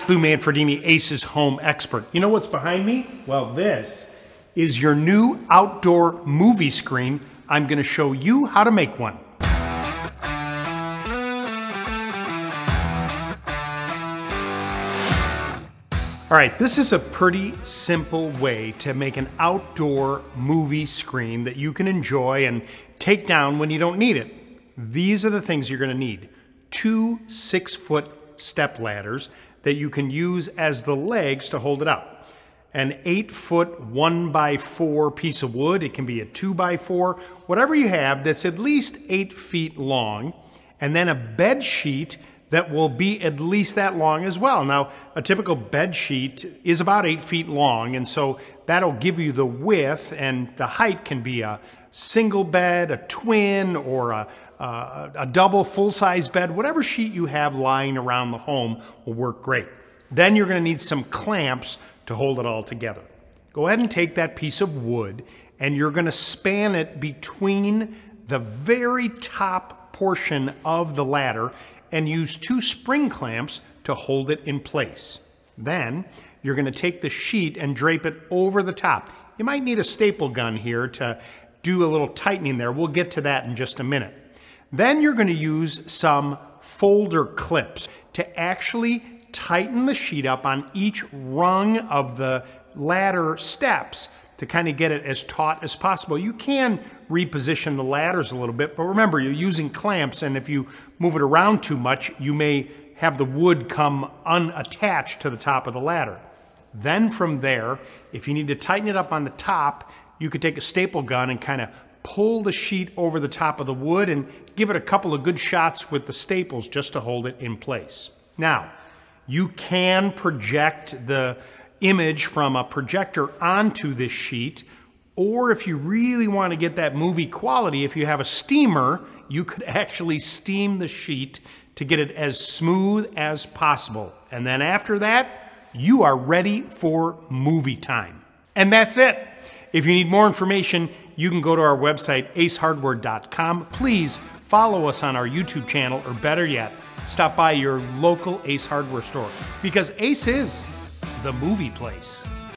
It's Lou Manfredini, Ace's home expert. You know what's behind me? Well, this is your new outdoor movie screen. I'm going to show you how to make one. All right, this is a pretty simple way to make an outdoor movie screen that you can enjoy and take down when you don't need it. These are the things you're gonna need. Two six foot step ladders that you can use as the legs to hold it up. An eight foot one by four piece of wood, it can be a two by four, whatever you have that's at least eight feet long, and then a bed sheet that will be at least that long as well. Now, a typical bed sheet is about eight feet long, and so that'll give you the width, and the height can be a single bed, a twin, or a, a, a double full-size bed. Whatever sheet you have lying around the home will work great. Then you're gonna need some clamps to hold it all together. Go ahead and take that piece of wood, and you're gonna span it between the very top portion of the ladder and use two spring clamps to hold it in place. Then you're going to take the sheet and drape it over the top. You might need a staple gun here to do a little tightening there. We'll get to that in just a minute. Then you're going to use some folder clips to actually tighten the sheet up on each rung of the ladder steps to kind of get it as taut as possible. You can reposition the ladders a little bit, but remember you're using clamps and if you move it around too much, you may have the wood come unattached to the top of the ladder. Then from there, if you need to tighten it up on the top, you could take a staple gun and kind of pull the sheet over the top of the wood and give it a couple of good shots with the staples just to hold it in place. Now, you can project the image from a projector onto this sheet. Or if you really want to get that movie quality, if you have a steamer, you could actually steam the sheet to get it as smooth as possible. And then after that, you are ready for movie time. And that's it. If you need more information, you can go to our website, acehardware.com. Please follow us on our YouTube channel, or better yet, stop by your local Ace Hardware store because Ace is the movie place.